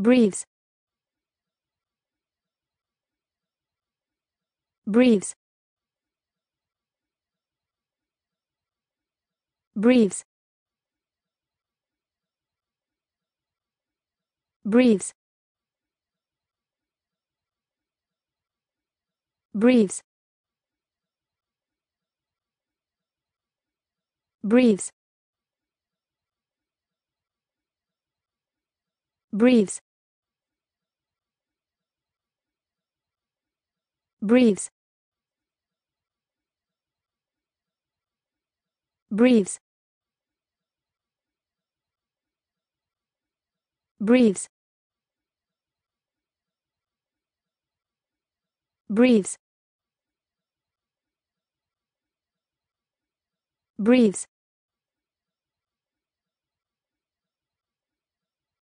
breathes breathes breathes breathes breathes breathes breathes breathes breathes breathes breathes breathes